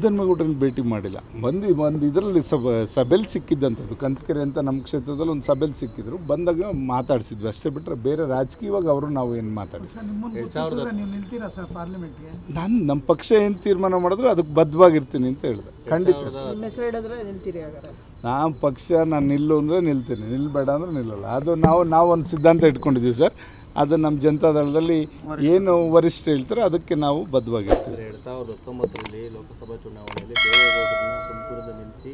ಮುದ್ದನ್ಮೇಗೌಡರನ್ನ ಭೇಟಿ ಮಾಡಿಲ್ಲ. ಬಂದು ಒಂದು ಇದರಲ್ಲಿ ಸಭ ಸಭೆಯಲ್ಲಿ ಸಿಕ್ಕಿದ್ದಂಥದ್ದು ಕಂತಕೆರೆ ಅಂತ ನಮ್ಮ ಕ್ಷೇತ್ರದಲ್ಲಿ ಒಂದು ಸಭೆಯಲ್ಲಿ ಸಿಕ್ಕಿದ್ರು. ಬಂದಾಗ ಮಾತಾಡಿಸಿದ್ವಿ. ಅಷ್ಟೇ ಬಿಟ್ಟರೆ ಬೇರೆ ರಾಜಕೀಯವಾಗಿ ಅವರು ನಾವು ಏನು ಮಾತಾಡಿದ್ವಿ ನಾನು ನಮ್ಮ ಪಕ್ಷ ಏನು ತೀರ್ಮಾನ ಮಾಡಿದ್ರು ಅದಕ್ಕೆ ಬದ್ಧವಾಗಿರ್ತೀನಿ ಅಂತ ಹೇಳಿದೆ. ಖಂಡಿತ. ನಾವು ಪಕ್ಷ ನಾನು ನಿಲ್ಲು ಅಂದರೆ ನಿಲ್ತೀನಿ. ನಿಲ್ಬೇಡ ಅಂದರೆ ನಿಲ್ಲಲ್ಲ. ಅದು ನಾವು ನಾವು ಒಂದು ಸಿದ್ಧಾಂತ ಇಟ್ಕೊಂಡಿದ್ದೀವಿ ಸರ್. ಅದು ನಮ್ಮ ಜನತಾದಳದಲ್ಲಿ ಏನು ವರಿಷ್ಠ ಹೇಳ್ತಾರೋ ಅದಕ್ಕೆ ನಾವು ಬದ್ಧವಾಗಿರ್ತೀವಿ. ಎರಡು ಸಾವಿರದ ಹತ್ತೊಂಬತ್ತರಲ್ಲಿ ಲೋಕಸಭಾ ಚುನಾವಣೆಯಲ್ಲಿ ತುಮಕೂರಿಂದ ನಿಲ್ಲಿಸಿ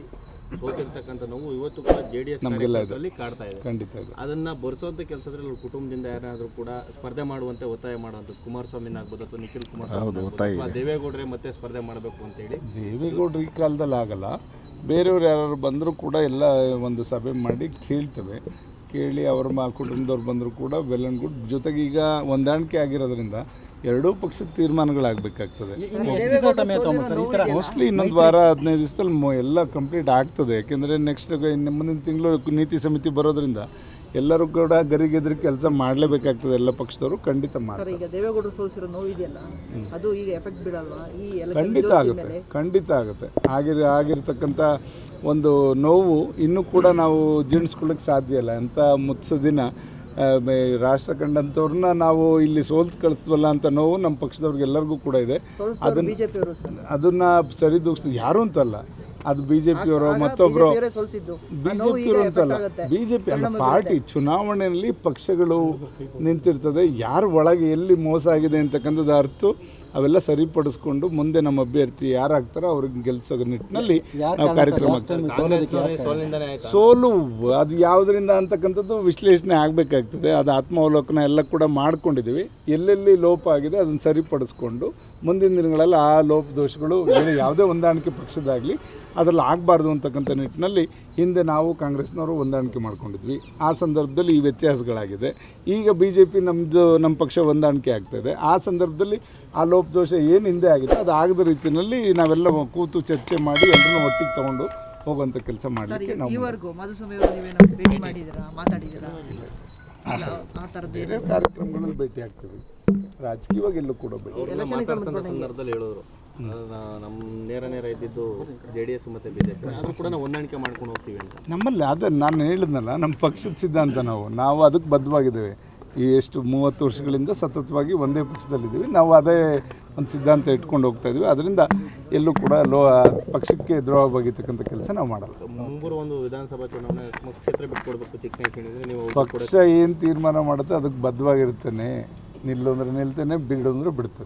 ಸೋತಿರ್ತಕ್ಕಂಥ ನೋವು ಇವತ್ತು ಕೂಡ ಜೆ ಡಿ ಎಸ್ ನಮಗೆಲ್ಲ. ಕಾಡ್ತಾ ಇದೆ. ಖಂಡಿತ ಅದನ್ನು ಅದನ್ನ ಬರ್ಸೋಂಥ ಕೆಲಸದಲ್ಲಿ ಅವ್ರ ಕುಟುಂಬದಿಂದ ಯಾರಾದರೂ ಕೂಡ ಸ್ಪರ್ಧೆ ಮಾಡುವಂತೆ ಒತ್ತಾಯ ಮಾಡುವಂಥದ್ದು ಕುಮಾರಸ್ವಾಮಿನ ಆಗ್ಬೋದು ಅಥವಾ ನಿಖಿಲ್ ಕುಮಾರಸ್ವಾಮಿ ದೇವೇಗೌಡರೇ ಮತ್ತೆ ಸ್ಪರ್ಧೆ ಮಾಡಬೇಕು ಅಂತೇಳಿ ದೇವೇಗೌಡರು ಈ ಕಾಲದಲ್ಲಿ ಆಗಲ್ಲ. ಬೇರೆಯವ್ರು ಯಾರು ಬಂದರೂ ಕೂಡ ಎಲ್ಲ ಒಂದು ಸಭೆ ಮಾಡಿ ಕೇಳ್ತೇವೆ. ಕೇಳಿ ಅವ್ರ ಮಾ ಕುಟುಂಬದವ್ರು ಬಂದರೂ ಕೂಡ ವೆಲ್ ಆ್ಯಂಡ್ ಗುಡ್ ಜೊತೆಗೆ ಈಗ ಹೊಂದಾಣಿಕೆ ಆಗಿರೋದ್ರಿಂದ ಎರಡೂ ಪಕ್ಷದ ತೀರ್ಮಾನಗಳಾಗಬೇಕಾಗ್ತದೆ. ಮೋಸ್ಟ್ಲಿ ಇನ್ನೊಂದು ವಾರ ಹದಿನೈದು ದಿವಸದಲ್ಲಿ ಮೊ ಎಲ್ಲ ಕಂಪ್ಲೀಟ್ ಆಗ್ತದೆ. ಯಾಕೆಂದರೆ ನೆಕ್ಸ್ಟ್ ಮುಂದಿನ ತಿಂಗಳು ನೀತಿ ಸಮಿತಿ ಬರೋದ್ರಿಂದ ಎಲ್ಲರೂ ಕೂಡ ಗರಿಗೆದ್ರಿ ಕೆಲಸ ಮಾಡಲೇಬೇಕಾಗ್ತದೆ ಎಲ್ಲ ಪಕ್ಷದವರು ಖಂಡಿತ ಮಾಡ್ತಾರೆ. ಈಗ ದೇವೇಗೌಡರು ಸೋಲಿಸಿರೋ ನೋವು ಇದೆಯಲ್ಲ ಅದು ಈಗ ಎಫೆಕ್ಟ್ ಬೀಳಲ್ವಾ? ಈ ಎಲೆಕ್ಷನ್ ಖಂಡಿತ ಆಗುತ್ತೆ ಖಂಡಿತ ಆಗುತ್ತೆ. ಆಗಿರ ಆಗಿರ್ತಕ್ಕಂಥ ಒಂದು ನೋವು ಇನ್ನೂ ಕೂಡ ನಾವು ಜೀರ್ಣಿಸ್ಕೊಳ್ಳೋಕ್ಕೆ ಸಾಧ್ಯ ಇಲ್ಲ. ಅಂತ ಮುತ್ಸ ದಿನ ರಾಷ್ಟ್ರ ಕಂಡಂಥವ್ರನ್ನ ನಾವು ಇಲ್ಲಿ ಸೋಲ್ಸ್ ಕಳಿಸ್ತವಲ್ಲ ಅಂತ ನೋವು ನಮ್ಮ ಪಕ್ಷದವ್ರಿಗೆ ಎಲ್ಲರಿಗೂ ಕೂಡ ಇದೆ. ಅದನ್ನ ಅದನ್ನ ಸರಿದೂಗಿಸ್ ಯಾರು ಅಂತಲ್ಲ. ಅದು ಬಿ ಜೆ ಪಿಯವರು ಮತ್ತೊಬ್ಬರು ಬಿ ಜೆ ಪಿಯವರು ಅಂತಲ್ಲ ಬಿ ಜೆ ಪಿ ಅಲ್ಲ ಪಾರ್ಟಿ ಚುನಾವಣೆಯಲ್ಲಿ ಪಕ್ಷಗಳು ನಿಂತಿರ್ತದೆ. ಯಾರು ಒಳಗೆ ಎಲ್ಲಿ ಮೋಸ ಆಗಿದೆ ಅಂತಕ್ಕಂಥದ್ದು ಅರ್ಥ ಅವೆಲ್ಲ ಸರಿಪಡಿಸ್ಕೊಂಡು ಮುಂದೆ ನಮ್ಮ ಅಭ್ಯರ್ಥಿ ಯಾರಾಗ್ತಾರೋ ಅವ್ರಿಗೆ ಗೆಲ್ಸೋ ನಿಟ್ಟಿನಲ್ಲಿ ನಾವು ಕಾರ್ಯಕ್ರಮ ಸೋಲು ಅದು ಯಾವುದರಿಂದ ಅಂತಕ್ಕಂಥದ್ದು ವಿಶ್ಲೇಷಣೆ ಆಗಬೇಕಾಗ್ತದೆ. ಅದು ಆತ್ಮಾವಲೋಕನ ಎಲ್ಲ ಕೂಡ ಮಾಡ್ಕೊಂಡಿದ್ದೀವಿ. ಎಲ್ಲೆಲ್ಲಿ ಲೋಪ ಆಗಿದೆ ಅದನ್ನು ಸರಿಪಡಿಸ್ಕೊಂಡು ಮುಂದಿನ ದಿನಗಳಲ್ಲಿ ಆ ಲೋಪ ದೋಷಗಳು ಬೇರೆ ಯಾವುದೇ ಹೊಂದಾಣಿಕೆ ಪಕ್ಷದಾಗಲಿ ಅದರಲ್ಲಿ ಆಗಬಾರ್ದು ಅಂತಕ್ಕಂಥ ನಿಟ್ಟಿನಲ್ಲಿ ಹಿಂದೆ ನಾವು ಕಾಂಗ್ರೆಸ್ನವರು ಹೊಂದಾಣಿಕೆ ಮಾಡ್ಕೊಂಡಿದ್ವಿ. ಆ ಸಂದರ್ಭದಲ್ಲಿ ಈ ವ್ಯತ್ಯಾಸಗಳಾಗಿದೆ. ಈಗ ಬಿ ಜೆ ಪಿ ನಮ್ಮದು ನಮ್ಮ ಪಕ್ಷ ಹೊಂದಾಣಿಕೆ ಆಗ್ತಾಯಿದೆ ಆ ಸಂದರ್ಭದಲ್ಲಿ ಆ ಲೋಪದೋಷ ಏನು ಹಿಂದೆ ಆಗಿದೆ ಅದು ಆಗದ ರೀತಿಯಲ್ಲಿ ನಾವೆಲ್ಲ ಕೂತು ಚರ್ಚೆ ಮಾಡಿ ಎಲ್ಲರನ್ನೂ ಒಟ್ಟಿಗೆ ತೊಗೊಂಡು ಹೋಗುವಂಥ ಕೆಲಸ ಮಾಡಲಿಕ್ಕೆ ನಾವು ಬೇರೆ ಕಾರ್ಯಕ್ರಮಗಳಲ್ಲಿ ಭೇಟಿ ಆಗ್ತೀವಿ. ರಾಜಕೀಯವಾಗಿ ಎಲ್ಲೂ ಕೂಡ ಸಂದರ್ಭದಲ್ಲಿ ಹೇಳೋರು. ನಮ್ಮ ನೇರ ನೇರ ಇದ್ದಿದ್ದು ಜೆ ಡಿ ಎಸ್ ಮತ್ತು ಬಿಜೆಪಿ ಆದ್ರೂ ಕೂಡ ನಾವು ಹೊಂದಾಣಿಕೆ ಮಾಡ್ಕೊಂಡು ಹೋಗ್ತೀವಿ ಅಂತ. ನಮ್ಮಲ್ಲಿ ಅದೇ ನಾನು ಹೇಳಿದ್ನಲ್ಲ ನಮ್ಮ ಪಕ್ಷದ ಸಿದ್ಧಾಂತ ನಾವು. ನಾವು ಅದಕ್ಕೆ ಬದ್ಧವಾಗಿದ್ದೇವೆ. ಈ ಎಷ್ಟು ಮೂವತ್ತು ವರ್ಷಗಳಿಂದ ಸತತವಾಗಿ ಒಂದೇ ಪಕ್ಷದಲ್ಲಿದ್ದೀವಿ. ನಾವು ಅದೇ ಒಂದು ಸಿದ್ಧಾಂತ ಇಟ್ಕೊಂಡು ಹೋಗ್ತಾ ಇದ್ವಿ ಅದರಿಂದ ಎಲ್ಲೂ ಕೂಡ ಲೋ ಪಕ್ಷಕ್ಕೆ ದ್ರೋಹವಾಗಿರ್ತಕ್ಕಂಥ ಕೆಲಸ ನಾವು ಮಾಡಲ್ಲ. ಮುಂಬರುವ ಒಂದು ವಿಧಾನಸಭಾ ಚುನಾವಣೆ ಕ್ಷೇತ್ರ ಬಿಟ್ಕೊಡ್ಬೇಕು ಪಕ್ಷ ಏನು ತೀರ್ಮಾನ ಮಾಡುತ್ತೆ ಅದಕ್ಕೆ ಬದ್ಧವಾಗಿರ್ತೇನೆ ನಿಲ್ಲು ಅಂದ್ರೆ ನಿಲ್ತೇನೆ ಬಿಡು ಅಂದ್ರೆ ಬಿಡ್ತೇನೆ